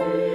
Amen.